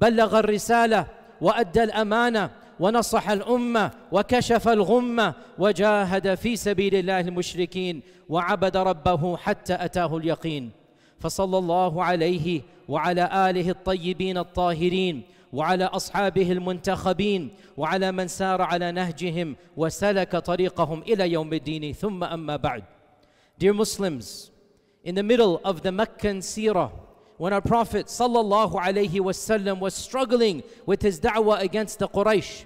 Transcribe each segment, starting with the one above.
بلغ الرسالة وأدى الأمانة ونصح الأمة وكشف الغمة وجاهد في سبيل الله المشركين وعبد ربه حتى أتاه اليقين. فصلى الله عليه وعلى آله الطيبين الطاهرين وعلى أصحابه المنتخبين وعلى من سار على نهجهم وسلك طريقهم إلى يوم الدين. ثم أما بعد. Dear Muslims, in the middle of the Meccan seerah, when our Prophet sallallahu alaihi wasallam was struggling with his da'wah against the Quraysh,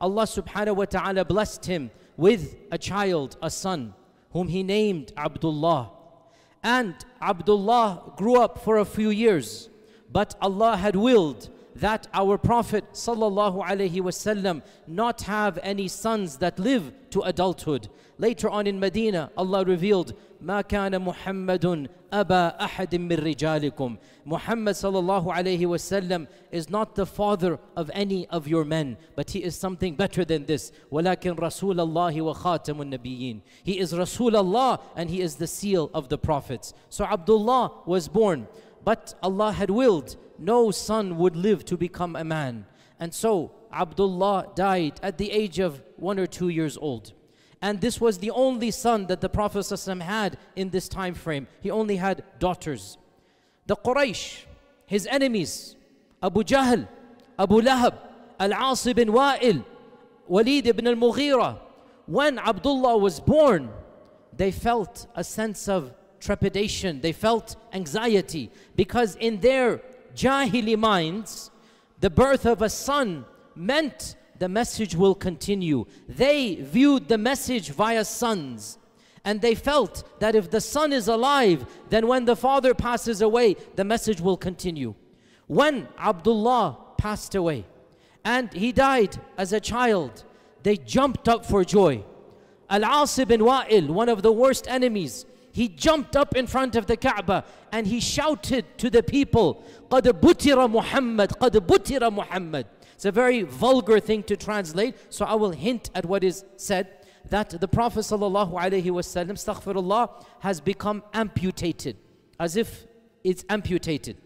Allah subhanahu wa ta'ala blessed him with a child, a son, whom he named Abdullah. And Abdullah grew up for a few years, but Allah had willed that our Prophet sallallahu alaihi wasallam not have any sons that live to adulthood. Later on in Medina, Allah revealed, ما كان محمد أبا أحد من رجالكم. Muhammad sallallahu alaihi wasallam is not the father of any of your men, but he is something better than this. ولكن رسول الله وخاتم النبيين. He is Rasul Allah and he is the seal of the prophets. So Abdullah was born, but Allah had willed no son would live to become a man. And so Abdullah died at the age of one or two years old. And this was the only son that the Prophet ﷺ had in this time frame. He only had daughters. The Quraysh, his enemies, Abu Jahl, Abu Lahab, Al-As ibn Wa'il, Walid ibn al-Mughira, when Abdullah was born, they felt a sense of trepidation. They felt anxiety because in their Jahili minds, the birth of a son meant the message will continue. They viewed the message via sons. And they felt that if the son is alive, then when the father passes away, the message will continue. When Abdullah passed away and he died as a child, they jumped up for joy. Al-As ibn Wa'il, one of the worst enemies, he jumped up in front of the Kaaba and he shouted to the people, قَدْ بُتِرَ Muhammad, قَدْ بُتِرَ Muhammad. It's a very vulgar thing to translate, so I will hint at what is said that the Prophet sallallahu alaihi wasallam, astaghfirullah, has become amputated, as if it's amputated.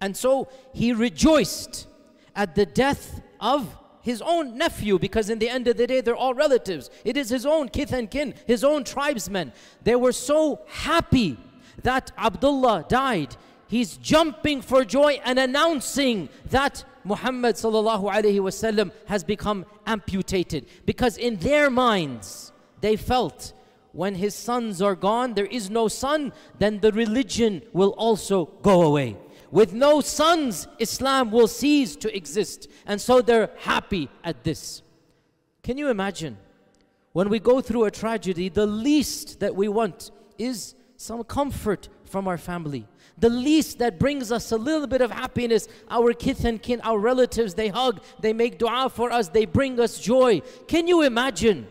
And so he rejoiced at the death of his own nephew, because in the end of the day, they're all relatives. It is his own kith and kin, his own tribesmen. They were so happy that Abdullah died. He's jumping for joy and announcing that Muhammad has become amputated. Because in their minds, they felt when his sons are gone, there is no son, then the religion will also go away. With no sons, Islam will cease to exist. And so they're happy at this. Can you imagine? When we go through a tragedy, the least that we want is some comfort from our family. The least that brings us a little bit of happiness, our kith and kin, our relatives, they hug, they make dua for us, they bring us joy. Can you imagine?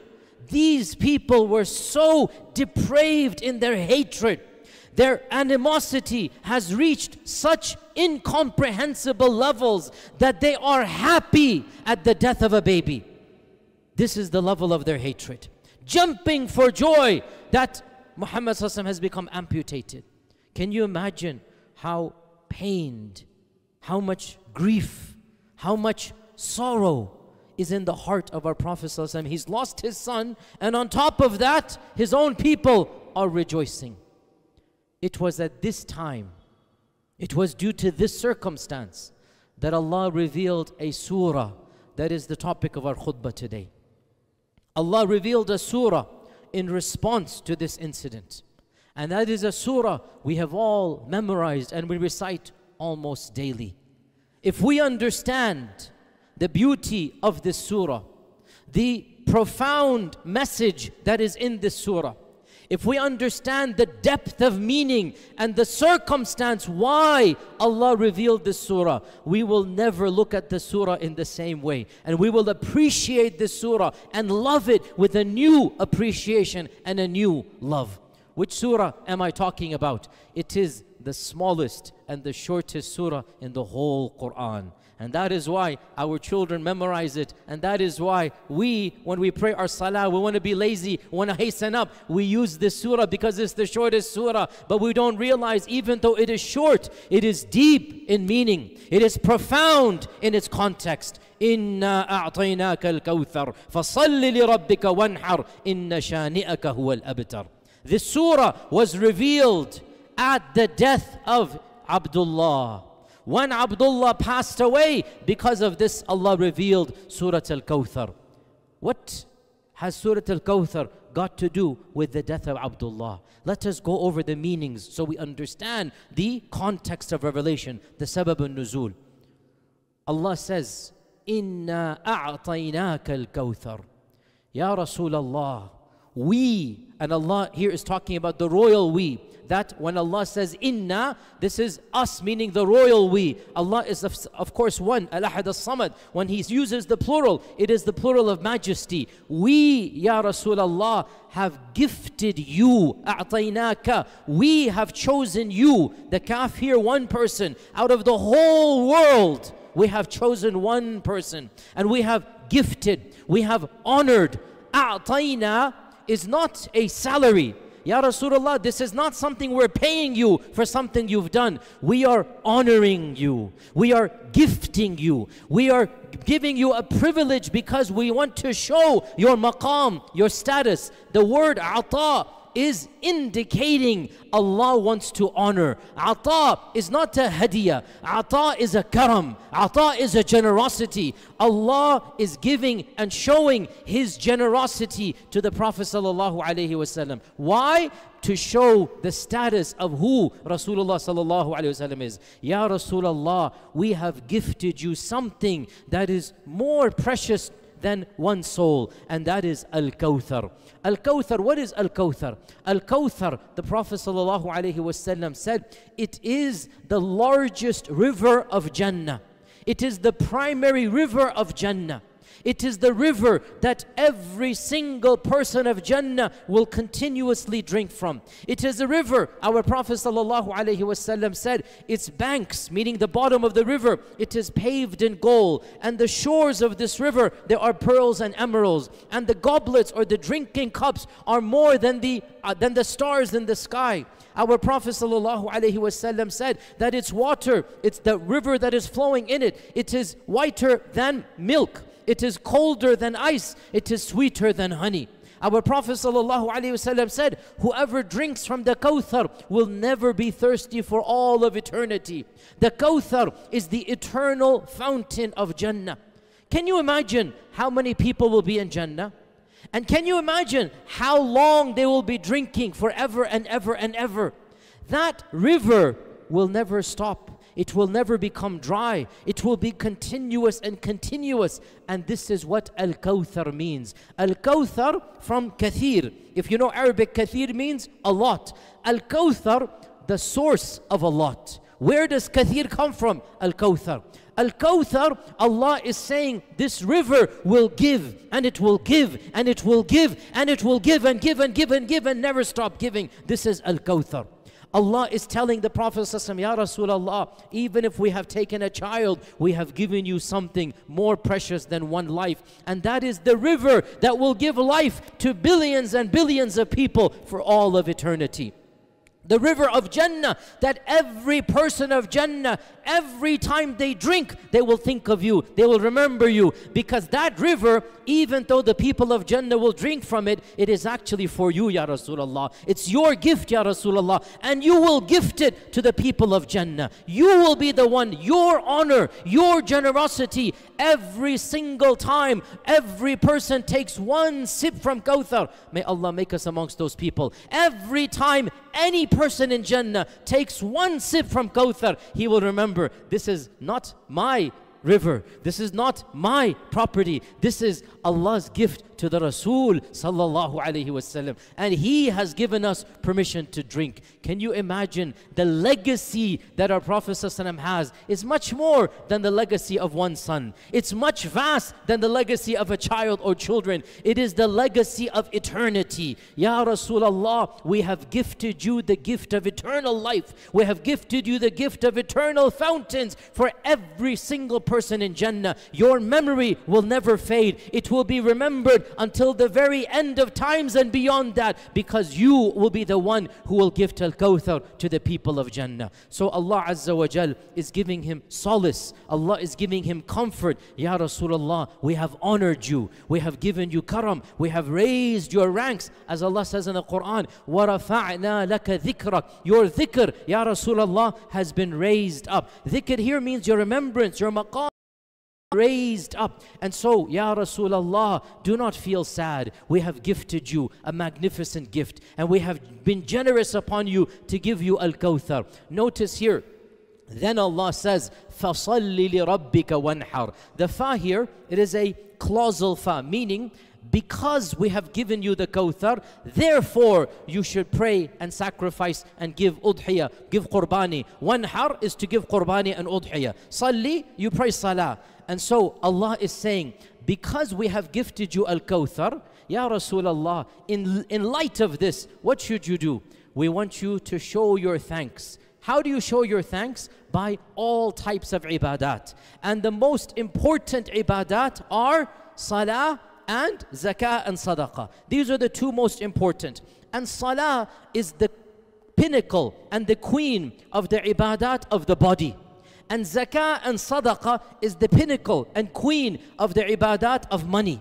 These people were so depraved in their hatred their animosity has reached such incomprehensible levels that they are happy at the death of a baby. This is the level of their hatred. Jumping for joy that Muhammad has become amputated. Can you imagine how pained, how much grief, how much sorrow is in the heart of our Prophet He's lost his son, and on top of that, his own people are rejoicing. It was at this time, it was due to this circumstance that Allah revealed a surah that is the topic of our khutbah today. Allah revealed a surah in response to this incident. And that is a surah we have all memorized and we recite almost daily. If we understand the beauty of this surah, the profound message that is in this surah, if we understand the depth of meaning and the circumstance why Allah revealed this surah, we will never look at the surah in the same way. And we will appreciate this surah and love it with a new appreciation and a new love. Which surah am I talking about? It is the smallest and the shortest surah in the whole Quran. And that is why our children memorize it. And that is why we, when we pray our salah, we want to be lazy, we want to hasten up. We use this surah because it's the shortest surah. But we don't realize, even though it is short, it is deep in meaning, it is profound in its context. إنا أعطيناك الكوثر فصل لربك وانحر إن شانئك هو الأبتر This surah was revealed at the death of Abdullah when Abdullah passed away, because of this, Allah revealed Surah Al Kawthar. What has Surah Al Kawthar got to do with the death of Abdullah? Let us go over the meanings so we understand the context of revelation, the sabab al nuzul. Allah says, Inna a'tainaka al Kawthar. Ya Rasulullah, we, and Allah here is talking about the royal we that when Allah says inna, this is us, meaning the royal we. Allah is of, of course one, al-ahad as-samad. When He uses the plural, it is the plural of majesty. We, Ya Rasulullah, have gifted you, a'tainaka. We have chosen you. The kaf here, one person. Out of the whole world, we have chosen one person. And we have gifted, we have honored. A'tayna is not a salary. Ya Rasulullah, this is not something we're paying you for something you've done. We are honoring you. We are gifting you. We are giving you a privilege because we want to show your maqam, your status. The word ata is indicating Allah wants to honor. Ata is not a hadiyah. Ata is a karam. Ata is a generosity. Allah is giving and showing His generosity to the Prophet sallallahu wasallam. Why? To show the status of who Rasulullah sallallahu wasallam is. Ya Rasulullah, we have gifted you something that is more precious than one soul, and that is Al Kawthar. Al Kawthar, what is Al Kawthar? Al Kawthar, the Prophet ﷺ said, it is the largest river of Jannah. It is the primary river of Jannah. It is the river that every single person of Jannah will continuously drink from. It is a river, our Prophet ﷺ said, its banks, meaning the bottom of the river, it is paved in gold. And the shores of this river, there are pearls and emeralds. And the goblets or the drinking cups are more than the, uh, than the stars in the sky. Our Prophet ﷺ said that it's water, it's the river that is flowing in it, it is whiter than milk. It is colder than ice. It is sweeter than honey. Our Prophet ﷺ said, Whoever drinks from the Kawthar will never be thirsty for all of eternity. The Kawthar is the eternal fountain of Jannah. Can you imagine how many people will be in Jannah? And can you imagine how long they will be drinking forever and ever and ever? That river will never stop. It will never become dry. It will be continuous and continuous. And this is what Al Kawthar means. Al Kawthar from Kathir. If you know Arabic, Kathir means a lot. Al Kawthar, the source of a lot. Where does Kathir come from? Al Kawthar. Al Kawthar, Allah is saying this river will give and it will give and it will give and it will give and give and give and give and never stop giving. This is Al Kawthar. Allah is telling the Prophet Ya Rasulullah, even if we have taken a child, we have given you something more precious than one life. And that is the river that will give life to billions and billions of people for all of eternity the river of Jannah, that every person of Jannah, every time they drink, they will think of you, they will remember you, because that river, even though the people of Jannah will drink from it, it is actually for you, Ya Rasulullah. It's your gift, Ya Rasulullah, and you will gift it to the people of Jannah. You will be the one, your honor, your generosity, every single time, every person takes one sip from Kawthar. May Allah make us amongst those people. Every time any person in Jannah takes one sip from Kawthar, he will remember this is not my river. This is not my property. This is Allah's gift to the Rasul sallallahu alaihi wasallam and he has given us permission to drink. Can you imagine the legacy that our Prophet ﷺ has is much more than the legacy of one son. It's much vast than the legacy of a child or children. It is the legacy of eternity. Ya Rasulullah, we have gifted you the gift of eternal life. We have gifted you the gift of eternal fountains for every single person in Jannah. Your memory will never fade. It will be remembered until the very end of times and beyond that because you will be the one who will give Al Kawthar to the people of Jannah. So Allah Azza wa Jal is giving him solace. Allah is giving him comfort. Ya Rasulullah, we have honored you. We have given you karam. We have raised your ranks. As Allah says in the Quran, وَرَفَعْنَا لَكَ ذِكْرَكَ Your dhikr, Ya Rasulullah, has been raised up. Dhikr here means your remembrance, your maqam raised up. And so, Ya Rasulullah, do not feel sad. We have gifted you a magnificent gift and we have been generous upon you to give you Al Kawthar. Notice here, then Allah says, فَصَلِّ لِرَبِّكَ وَانْحَرْ The fa here, it is a clausal fa, meaning because we have given you the kawthar, therefore you should pray and sacrifice and give udhiyah, give qurbani. Wanhar is to give qurbani and udhiyah. Salli, you pray salah. And so Allah is saying, because we have gifted you al kawthar, Ya Rasulullah, in, in light of this, what should you do? We want you to show your thanks. How do you show your thanks? By all types of ibadat. And the most important ibadat are salah and zakah and sadaqah. These are the two most important. And salah is the pinnacle and the queen of the ibadat of the body. And zakah and sadaqah is the pinnacle and queen of the ibadat of money.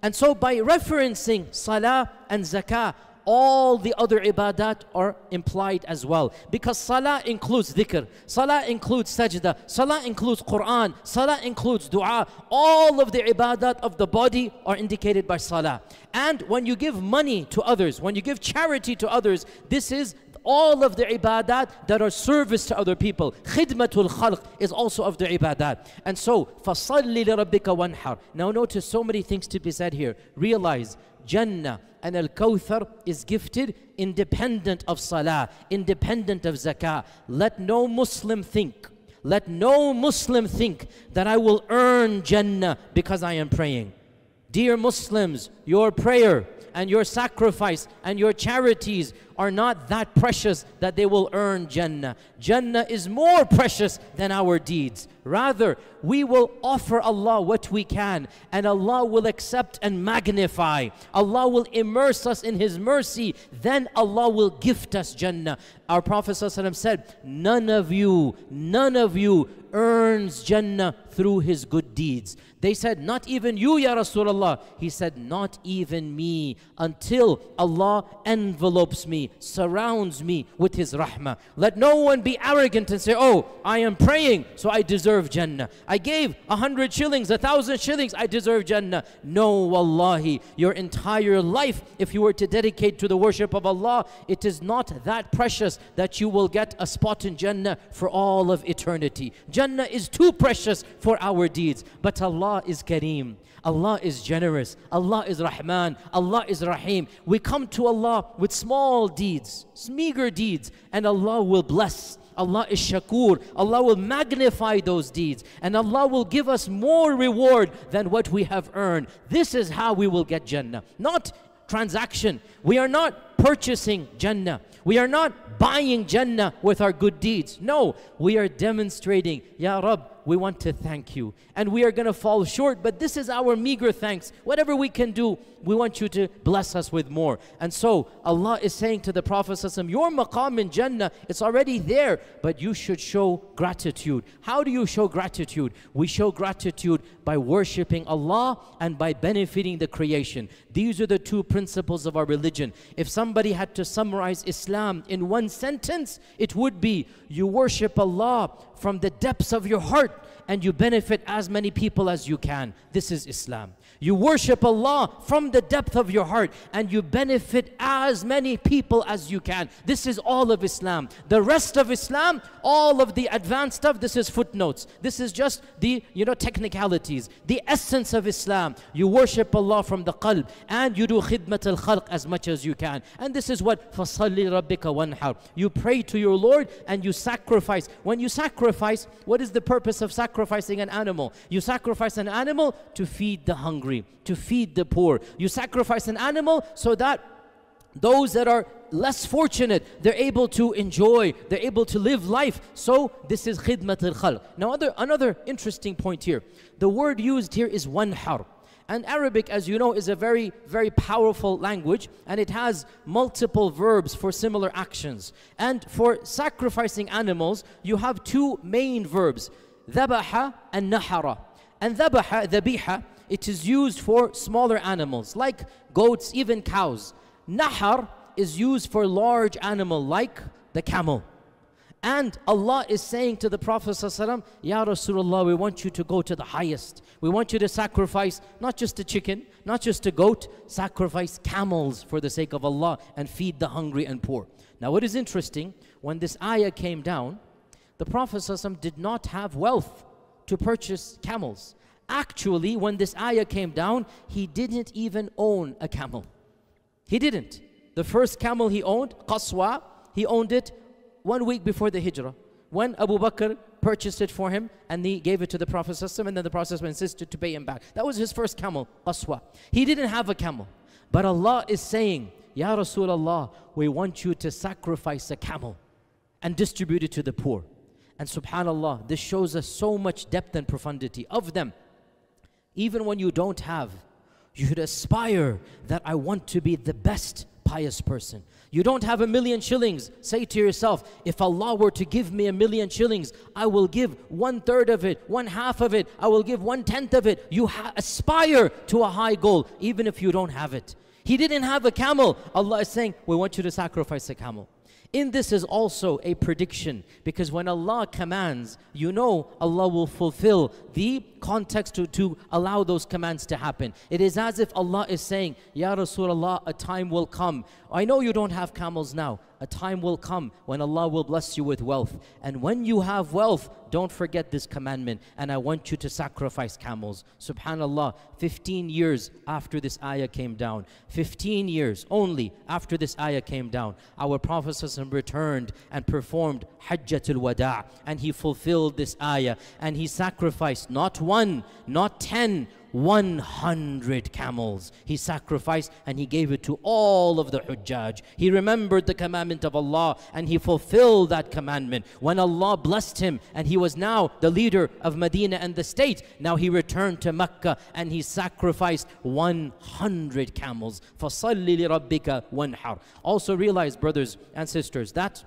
And so by referencing salah and zakah all the other ibadat are implied as well. Because salah includes dhikr, salah includes sajda, salah includes Quran, salah includes dua. All of the ibadat of the body are indicated by salah. And when you give money to others, when you give charity to others, this is all of the ibadat that are service to other people. Khidmatul khalq is also of the ibadat. And so, فَصَلِّ لِرَبِّكَ وَانْحَرْ Now notice so many things to be said here. Realize, Jannah and Al Kawthar is gifted independent of Salah, independent of Zakah. Let no Muslim think, let no Muslim think that I will earn Jannah because I am praying. Dear Muslims, your prayer and your sacrifice and your charities are not that precious that they will earn Jannah. Jannah is more precious than our deeds. Rather, we will offer Allah what we can, and Allah will accept and magnify. Allah will immerse us in His mercy. Then Allah will gift us Jannah. Our Prophet ﷺ said, None of you, none of you earns Jannah through his good deeds. They said, Not even you, Ya Rasulullah. He said, Not even me, until Allah envelopes me, surrounds me with His rahmah. Let no one be arrogant and say, Oh, I am praying, so I deserve Jannah. I gave a hundred shillings, a thousand shillings, I deserve Jannah. No, wallahi, your entire life, if you were to dedicate to the worship of Allah, it is not that precious that you will get a spot in Jannah for all of eternity. Jannah is too precious for our deeds, but Allah is Kareem. Allah is generous. Allah is Rahman. Allah is Rahim. We come to Allah with small deeds, meager deeds, and Allah will bless. Allah is Shakur. Allah will magnify those deeds and Allah will give us more reward than what we have earned. This is how we will get Jannah. Not transaction. We are not purchasing Jannah. We are not buying Jannah with our good deeds. No, we are demonstrating, Ya Rab, we want to thank you. And we are going to fall short, but this is our meager thanks. Whatever we can do, we want you to bless us with more. And so Allah is saying to the Prophet, Your maqam in Jannah, it's already there, but you should show gratitude. How do you show gratitude? We show gratitude by worshiping Allah and by benefiting the creation. These are the two principles of our religion. If somebody had to summarize Islam in one sentence, it would be you worship Allah from the depths of your heart and you benefit as many people as you can. This is Islam. You worship Allah from the depth of your heart and you benefit as many people as you can. This is all of Islam. The rest of Islam, all of the advanced stuff, this is footnotes. This is just the, you know, technicalities. The essence of Islam. You worship Allah from the qalb and you do khidmat al-khalq as much as you can. And this is what فصلِ rabbika wanhar. You pray to your Lord and you sacrifice. When you sacrifice, what is the purpose of sacrificing an animal? You sacrifice an animal to feed the hungry hungry, to feed the poor. You sacrifice an animal so that those that are less fortunate, they're able to enjoy, they're able to live life. So this is khidmat al-khalq. Now other, another interesting point here. The word used here is wanhar. And Arabic, as you know, is a very, very powerful language and it has multiple verbs for similar actions. And for sacrificing animals, you have two main verbs, dhabaha and nahara. And dhabaha, dhabiha, it is used for smaller animals like goats, even cows. Nahar is used for large animal like the camel. And Allah is saying to the Prophet ﷺ, Ya Rasulullah, we want you to go to the highest. We want you to sacrifice not just a chicken, not just a goat, sacrifice camels for the sake of Allah and feed the hungry and poor. Now what is interesting, when this ayah came down, the Prophet ﷺ did not have wealth to purchase camels. Actually, when this ayah came down, he didn't even own a camel. He didn't. The first camel he owned, Qaswa, he owned it one week before the hijrah. When Abu Bakr purchased it for him and he gave it to the Prophet and then the Prophet insisted to pay him back. That was his first camel, Qaswa. He didn't have a camel. But Allah is saying, Ya Rasulullah, we want you to sacrifice a camel and distribute it to the poor. And subhanAllah, this shows us so much depth and profundity of them. Even when you don't have, you should aspire that I want to be the best pious person. You don't have a million shillings. Say to yourself, if Allah were to give me a million shillings, I will give one third of it, one half of it, I will give one tenth of it. You aspire to a high goal, even if you don't have it. He didn't have a camel. Allah is saying, We want you to sacrifice a camel. In this is also a prediction because when Allah commands, you know Allah will fulfill the context to, to allow those commands to happen. It is as if Allah is saying, Ya Rasulullah, a time will come. I know you don't have camels now. A time will come when Allah will bless you with wealth. And when you have wealth, don't forget this commandment. And I want you to sacrifice camels. Subhanallah, 15 years after this ayah came down, 15 years only after this ayah came down, our Prophet returned and performed Hajjatul Wada' and he fulfilled this ayah and he sacrificed not one, not ten, 100 camels. He sacrificed and he gave it to all of the Hujjaj. He remembered the commandment of Allah and he fulfilled that commandment. When Allah blessed him and he was now the leader of Medina and the state, now he returned to Mecca and he sacrificed 100 camels. فَصَلِّ لِرَبِّكَ وَانْحَرْ Also realize, brothers and sisters, that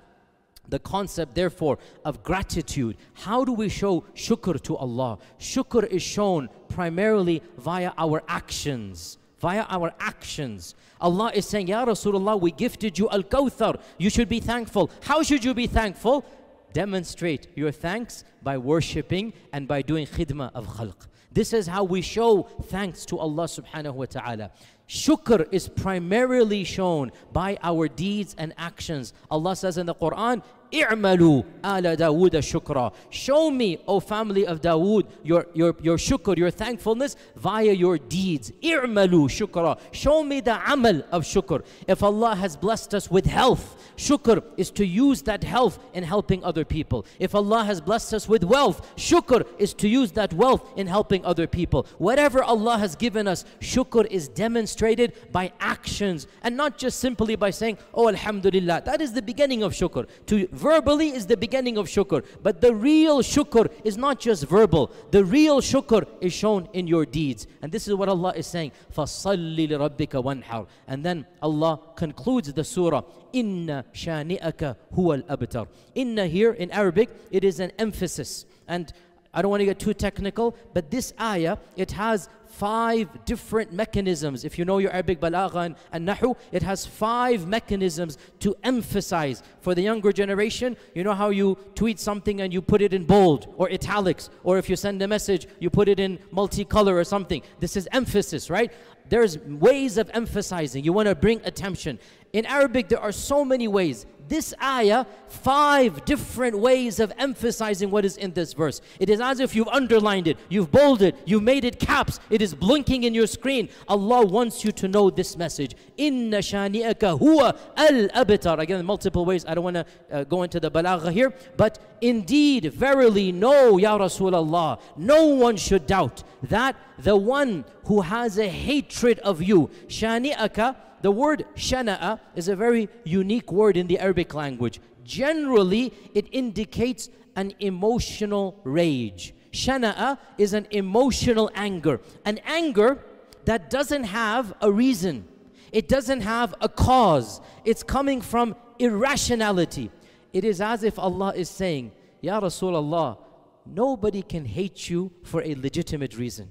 the concept therefore of gratitude how do we show shukr to allah shukr is shown primarily via our actions via our actions. Allah is saying ya rasulullah we gifted you al-kawthar. You should be thankful. How should you be thankful? Demonstrate your thanks by worshipping and by doing khidmah of khalq. This is how we show thanks to allah subhanahu wa ta'ala. Shukr is primarily shown by our deeds and actions. Allah says in the Quran, i'malu ala Dawood shukra. Show me, O family of Dawood, your, your, your shukr, your thankfulness via your deeds. I'malu shukra. Show me the amal of shukr. If Allah has blessed us with health, shukr is to use that health in helping other people. If Allah has blessed us with wealth, shukr is to use that wealth in helping other people. Whatever Allah has given us, shukr is demonstrated by actions and not just simply by saying, Oh, Alhamdulillah. That is the beginning of shukr. To verbally is the beginning of shukr. But the real shukr is not just verbal. The real shukr is shown in your deeds. And this is what Allah is saying. فَصَلِّ لِرَبِّكَ وَانْحَرْ And then Allah concludes the surah. Inna shani'aka huwa al-abtar. Inna here in Arabic, it is an emphasis. And I don't want to get too technical, but this ayah, it has five different mechanisms. If you know your Arabic balagha and, nahu, it has five mechanisms to emphasize. For the younger generation, you know how you tweet something and you put it in bold or italics, or if you send a message, you put it in multicolor or something. This is emphasis, right? There's ways of emphasizing. You want to bring attention. In Arabic, there are so many ways. This ayah, five different ways of emphasizing what is in this verse. It is as if you've underlined it, you've bolded, you made it caps, it is blinking in your screen. Allah wants you to know this message. Inna shani'aka huwa al-abtar. Again, multiple ways. I don't want to uh, go into the balagha here, but indeed, verily, no, Ya Rasulullah, no one should doubt that the one who has a hatred of you, shani'aka, the word shana'a is a very unique word in the Arabic language. Generally, it indicates an emotional rage. Shana'a is an emotional anger, an anger that doesn't have a reason. It doesn't have a cause. It's coming from irrationality. It is as if Allah is saying, Ya Rasulullah, nobody can hate you for a legitimate reason.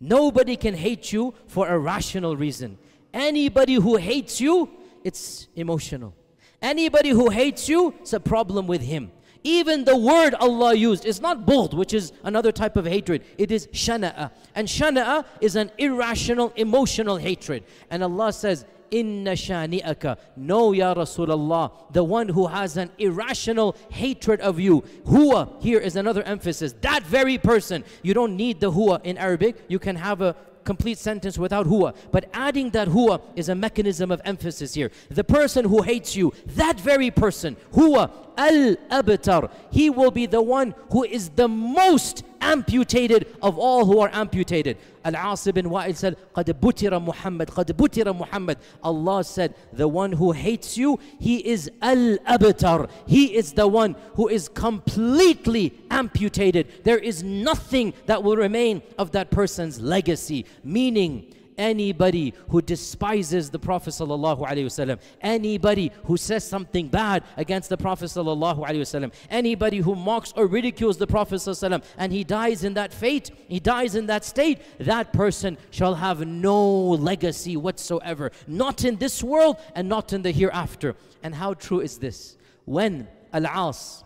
Nobody can hate you for a rational reason. Anybody who hates you, it's emotional. Anybody who hates you, it's a problem with him. Even the word Allah used is not bughd, which is another type of hatred. It is shana'a. And shana'a is an irrational, emotional hatred. And Allah says, Inna shani'aka. No, Ya Rasulullah, the one who has an irrational hatred of you. Huwa, here is another emphasis. That very person. You don't need the huwa in Arabic. You can have a complete sentence without huwa. But adding that huwa is a mechanism of emphasis here. The person who hates you, that very person, huwa al-abtar, he will be the one who is the most amputated of all who are amputated. Al-As ibn Wa'il said, قَدْ بُتِرَ Muhammad, قَدْ بُتِرَ Muhammad. Allah said, the one who hates you, he is al-abtar. He is the one who is completely amputated. There is nothing that will remain of that person's legacy. Meaning, anybody who despises the Prophet ﷺ, anybody who says something bad against the Prophet ﷺ, anybody who mocks or ridicules the Prophet ﷺ, and he dies in that fate, he dies in that state, that person shall have no legacy whatsoever, not in this world and not in the hereafter. And how true is this? When Al-As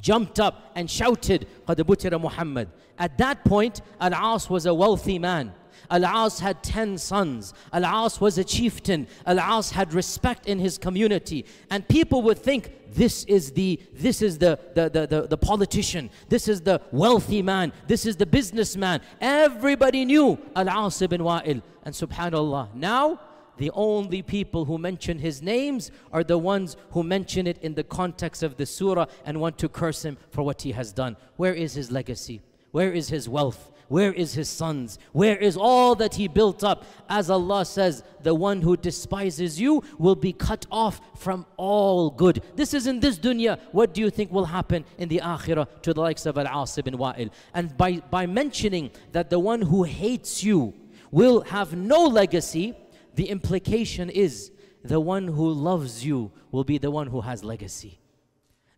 jumped up and shouted, قَدْ بُتِرَ Muhammad. At that point, Al-As was a wealthy man. Al-As had 10 sons. Al-As was a chieftain. Al-As had respect in his community. And people would think, this is the this is the, the, the, the, the politician. This is the wealthy man. This is the businessman. Everybody knew Al-As ibn Wa'il. And subhanAllah, now the only people who mention his names are the ones who mention it in the context of the surah and want to curse him for what he has done. Where is his legacy? Where is his wealth? Where is his sons? Where is all that he built up? As Allah says, the one who despises you will be cut off from all good. This is in this dunya. What do you think will happen in the akhirah to the likes of Al-As ibn Wa'il? And by, by mentioning that the one who hates you will have no legacy, the implication is the one who loves you will be the one who has legacy.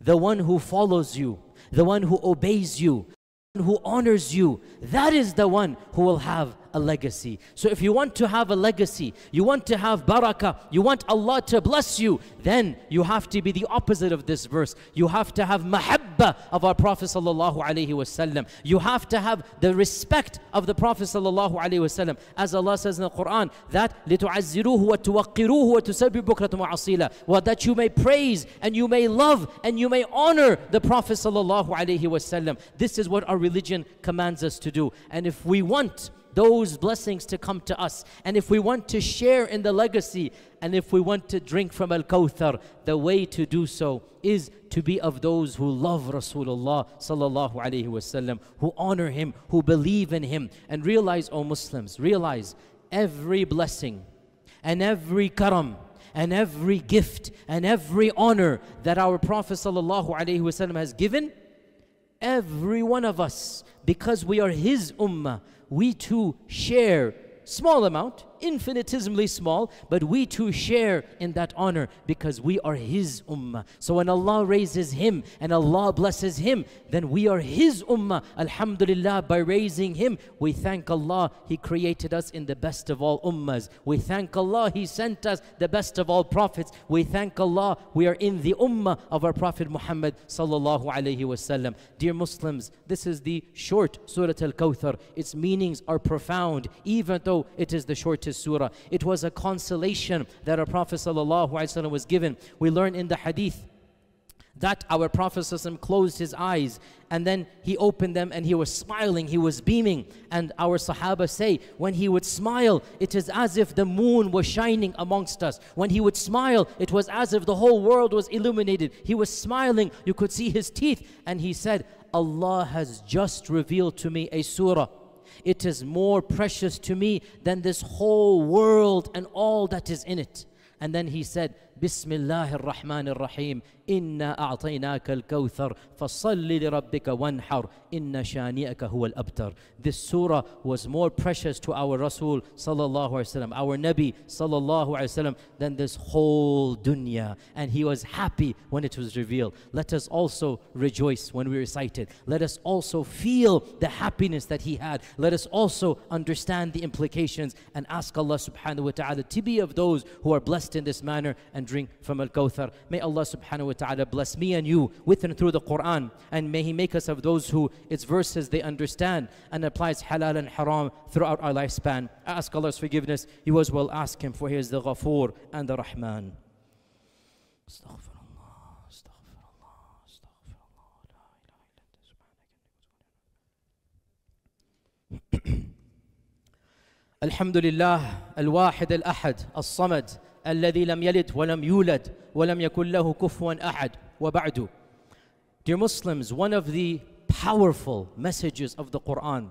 The one who follows you, the one who obeys you, who honors you, that is the one who will have a legacy. So if you want to have a legacy, you want to have barakah, you want Allah to bless you, then you have to be the opposite of this verse. You have to have mahabba of our Prophet sallallahu alaihi wasallam. You have to have the respect of the Prophet sallallahu alaihi wasallam. As Allah says in the Quran, that لِتُعَزِّرُوهُ وَتُوَقِّرُوهُ وَتُسَبِّحُ بُكْرَةً وَأَصِيلًا Well, that you may praise and you may love and you may honor the Prophet sallallahu alaihi wasallam. This is what our religion commands us to do. And if we want those blessings to come to us. And if we want to share in the legacy, and if we want to drink from Al Kawthar, the way to do so is to be of those who love Rasulullah sallallahu alaihi wasallam, who honor him, who believe in him, and realize, O Muslims, realize every blessing and every karam and every gift and every honor that our Prophet sallallahu alaihi wasallam has given, every one of us, because we are his ummah, we too share small amount, infinitesimally small, but we too share in that honor because we are His ummah. So when Allah raises Him and Allah blesses Him, then we are His ummah. Alhamdulillah, by raising Him, we thank Allah He created us in the best of all ummahs. We thank Allah He sent us the best of all prophets. We thank Allah we are in the ummah of our Prophet Muhammad sallallahu alaihi wasallam. Dear Muslims, this is the short Surah Al-Kawthar. Its meanings are profound, even though it is the shortest surah. It was a consolation that our Prophet ﷺ was given. We learn in the hadith that our Prophet ﷺ closed his eyes and then he opened them and he was smiling, he was beaming. And our Sahaba say, when he would smile, it is as if the moon was shining amongst us. When he would smile, it was as if the whole world was illuminated. He was smiling, you could see his teeth. And he said, Allah has just revealed to me a surah It is more precious to me than this whole world and all that is in it. And then he said, Bismillah ar-Rahman ar-Rahim. إنا أعطيناك الكوثر فصل لربك وانحر إن شانئك هو الأبتر This surah was more precious to our Rasul sallallahu alaihi wasallam, our Nabi sallallahu alaihi wasallam than this whole dunya. And he was happy when it was revealed. Let us also rejoice when we recite it. Let us also feel the happiness that he had. Let us also understand the implications and ask Allah subhanahu wa ta'ala to be of those who are blessed in this manner and drink from Al-Kawthar. May Allah subhanahu wa wa ta'ala bless me and you with and through the Quran. And may He make us of those who its verses they understand and applies halal and haram throughout our lifespan. I ask Allah's forgiveness. You as well ask Him for He is the Ghafoor and the Rahman. الحمد لله الواحد الأحد الصمد الذي لم يلد ولم يولد ولم يكن له كفوا أحد وبعد Dear Muslims, one of the powerful messages of the Quran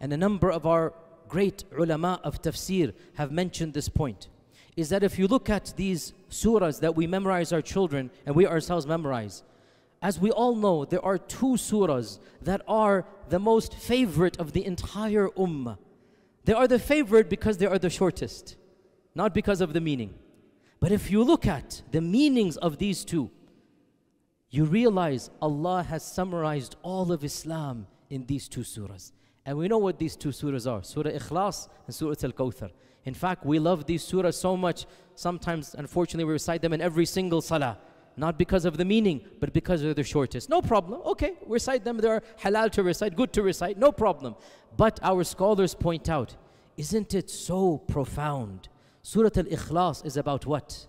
and a number of our great ulama of tafsir have mentioned this point is that if you look at these surahs that we memorize our children and we ourselves memorize as we all know there are two surahs that are the most favorite of the entire ummah they are the favorite because they are the shortest not because of the meaning but if you look at the meanings of these two, you realize Allah has summarized all of Islam in these two surahs. And we know what these two surahs are Surah Ikhlas and Surah Al Kawthar. In fact, we love these surahs so much, sometimes, unfortunately, we recite them in every single salah. Not because of the meaning, but because they're the shortest. No problem. Okay, recite them. They're halal to recite, good to recite, no problem. But our scholars point out, isn't it so profound Surah Al Ikhlas is about what?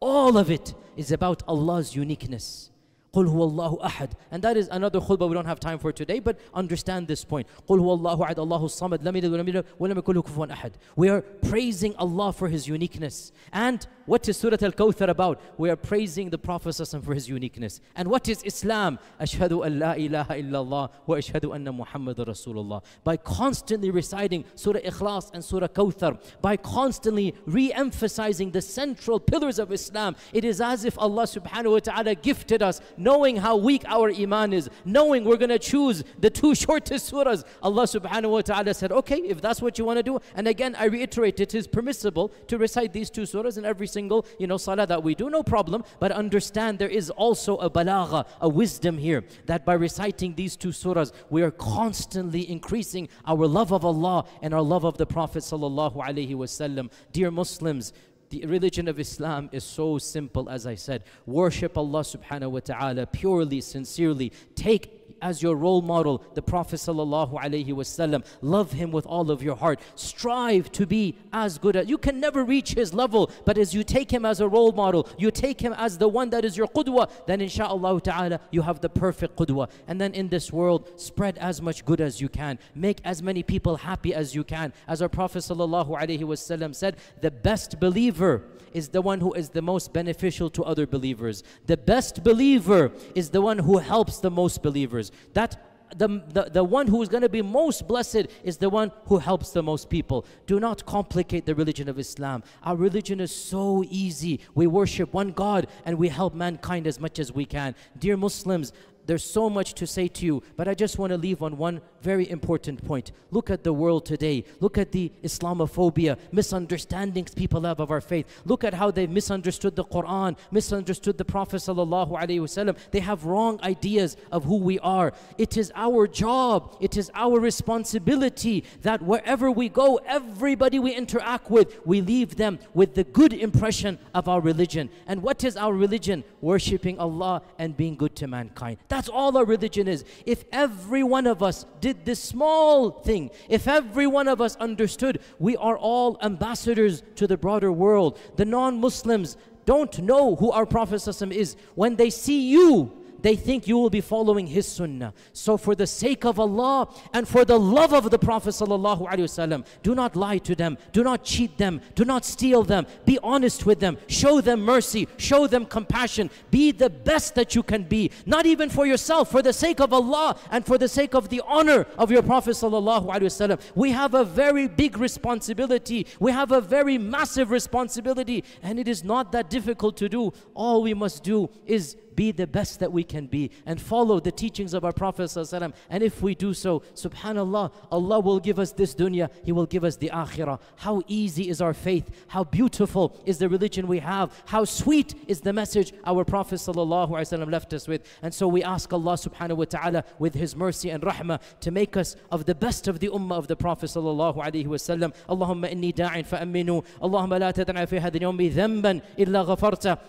All of it is about Allah's uniqueness. قل هو الله أحد and that is another khutbah we don't have time for today but understand this point قل هو الله أحد الله الصمد لم يلد ولم يولد ولم يكن له كفوا أحد we are praising Allah for his uniqueness and what is Surah Al-Kawthar about? We are praising the Prophet for his uniqueness. And what is Islam? Ashhadu an la ilaha illallah wa ashhadu anna Muhammad Rasulullah. By constantly reciting Surah Ikhlas and Surah Kawthar, by constantly re-emphasizing the central pillars of Islam, it is as if Allah subhanahu wa ta'ala gifted us, knowing how weak our iman is, knowing we're going to choose the two shortest surahs. Allah subhanahu wa ta'ala said, okay, if that's what you want to do. And again, I reiterate, it is permissible to recite these two surahs in every single you know, salah that we do, no problem. But understand there is also a balagha, a wisdom here, that by reciting these two surahs, we are constantly increasing our love of Allah and our love of the Prophet sallallahu alaihi wasallam. Dear Muslims, the religion of Islam is so simple as I said. Worship Allah subhanahu wa ta'ala purely, sincerely. Take as your role model, the Prophet wasallam. Love him with all of your heart. Strive to be as good as you can never reach his level, but as you take him as a role model, you take him as the one that is your qudwa, then inshallah ta'ala you have the perfect qudwa. And then in this world, spread as much good as you can. Make as many people happy as you can. As our Prophet wasallam said, the best believer is the one who is the most beneficial to other believers. The best believer is the one who helps the most believers. That the, the, the one who is going to be most blessed is the one who helps the most people. Do not complicate the religion of Islam. Our religion is so easy. We worship one God and we help mankind as much as we can. Dear Muslims, there's so much to say to you, but I just want to leave on one very important point. Look at the world today. Look at the Islamophobia, misunderstandings people have of our faith. Look at how they've misunderstood the Quran, misunderstood the Prophet sallallahu alaihi wasallam. They have wrong ideas of who we are. It is our job, it is our responsibility that wherever we go, everybody we interact with, we leave them with the good impression of our religion. And what is our religion? Worshipping Allah and being good to mankind. That's all our religion is. If every one of us did this small thing, if every one of us understood we are all ambassadors to the broader world, the non Muslims don't know who our Prophet is. When they see you, they think you will be following his sunnah. So for the sake of Allah and for the love of the Prophet wasallam, do not lie to them, do not cheat them, do not steal them. Be honest with them, show them mercy, show them compassion. Be the best that you can be, not even for yourself, for the sake of Allah and for the sake of the honor of your Prophet wasallam. We have a very big responsibility. We have a very massive responsibility, and it is not that difficult to do. All we must do is be the best that we can be and follow the teachings of our Prophet ﷺ. And if we do so, subhanAllah, Allah will give us this dunya, He will give us the akhirah. How easy is our faith? How beautiful is the religion we have? How sweet is the message our Prophet ﷺ left us with? And so we ask Allah subhanahu wa ta'ala with His mercy and rahmah to make us of the best of the ummah of the Prophet sallallahu alaihi wasallam. Allahumma inni da'in fa'aminu. Allahumma la tad'a fi hadha illa ghafarta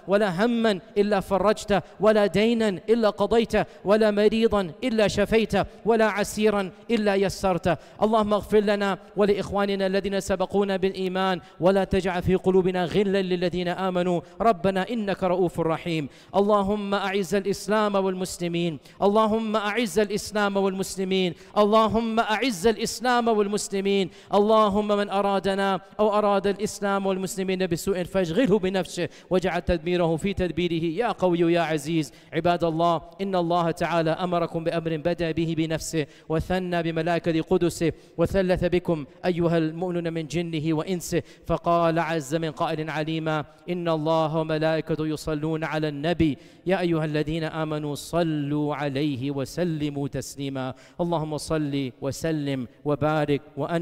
illa ولا دينا إلا قضيته ولا مريضا إلا شفيته ولا عسيرا إلا يسرته. اللهم اغفر لنا ولإخواننا الذين سبقونا بالإيمان ولا تجعل في قلوبنا غلا للذين آمنوا. ربنا إنك رؤوف رحيم. اللهم أعز الإسلام والمسلمين. اللهم أعز الإسلام والمسلمين. اللهم أعز الإسلام والمسلمين. اللهم من أرادنا أو أراد الإسلام والمسلمين بسوء فاشغله بنفسه واجعل تدبيره في تدبيره. يا قوي يا عزيز عباد الله إن الله تعالى أمركم بأمر بدأ به بنفسه وثنى بملائكة قدسه وثلث بكم أيها المؤمنون من جنه وإنسه. فقال عز من قائل عليما إن الله وملائكته يصلون على النبي. يا أيها الذين آمنوا صلوا عليه وسلموا تسليما. اللهم صل وسلم وبارك وأن